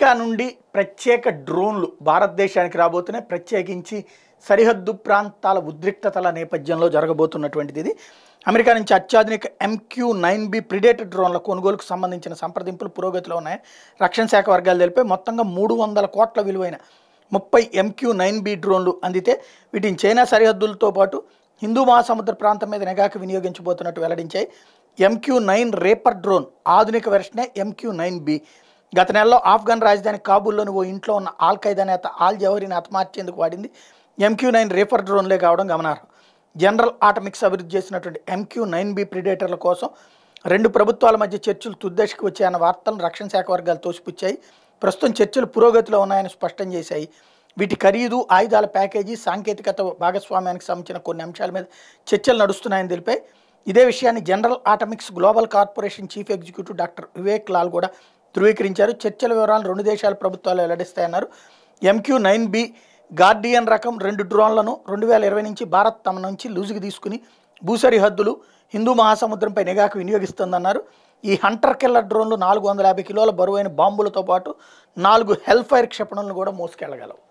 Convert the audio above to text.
America నుండి ప్రత్యేక డ్రోన్లు భారతదేశానికి రాబోతున్నాయి. ప్రత్యేకించి సరిహద్దు ప్రాంతాల ఉద్రిక్తతల నేపథ్యంలో జరగబోతున్నటువంటిది ఇది. అమెరికా నుంచి అత్యాధునిక ఎంక్యూ నైన్ బి ప్రిడేటర్ డ్రోన్ల కొనుగోలుకు సంబంధించిన సంప్రదింపులు పురోగతిలో ఉన్నాయి. రక్షణ శాఖ వర్గాలు తెలిపే మొత్తంగా మూడు వందల కోట్ల విలువైన ముప్పై ఎంక్యూ నైన్ బి డ్రోన్లు అందితే వీటిని చైనా సరిహద్దులతో పాటు హిందూ మహాసముద్ర ప్రాంతం మీద నిఘాకు వినియోగించబోతున్నట్టు వెల్లడించాయి. ఎంక్యూ నైన్ రేపర్ డ్రోన్ ఆధునిక వెర్షనే ఎంక్యూ నైన్ బి గత నెలలో ఆఫ్ఘన్ రాజధాని కాబూల్లోని ఓ ఇంట్లో ఉన్న ఆల్ ఖైదా నేత ఆల్ జవహరీని హతమార్చేందుకు వాడింది. ఎంక్యూ నైన్ రేఫర్ డ్రోన్లే కావడం గమనార్హం. జనరల్ ఆటమిక్స్ అభివృద్ధి చేసినటువంటి ఎంక్యూ నైన్ బి ప్రిడేటర్ల కోసం రెండు ప్రభుత్వాల మధ్య చర్చలు తుద్దశకు వచ్చాయన్న వార్తలను రక్షణ శాఖ వర్గాలు తోసిపుచ్చాయి. ప్రస్తుతం చర్చలు పురోగతిలో ఉన్నాయని స్పష్టం చేశాయి. వీటి ఖరీదు ఆయుధాల ప్యాకేజీ సాంకేతికత భాగస్వామ్యానికి సంబంధించిన కొన్ని అంశాల మీద చర్చలు నడుస్తున్నాయని తెలిపాయి. ఇదే విషయాన్ని General Atomics Global Corporation chief executive doctor Vivek Lal కూడా ధృవీకరించారు. చర్చల వివరాలు రెండు దేశాల ప్రభుత్వాలు వెల్లడిస్తాయన్నారు. ఎంక్యూ నైన్ బి గార్డియన్ రకం రెండు డ్రోన్లను రెండు వేల ఇరవై నుంచి భారత్ తమ నుంచి లూజుకి తీసుకుని భూసరిహద్దులు హిందూ మహాసముద్రంపై నిఘాకు వినియోగిస్తుందన్నారు. ఈ హంటర్ కిల్లర్ డ్రోన్లు నాలుగు వందల యాభై కిలోల బరువైన బాంబులతో పాటు నాలుగు హెల్ఫైర్ క్షిపణులను కూడా మోసుకెళ్ళగలవు.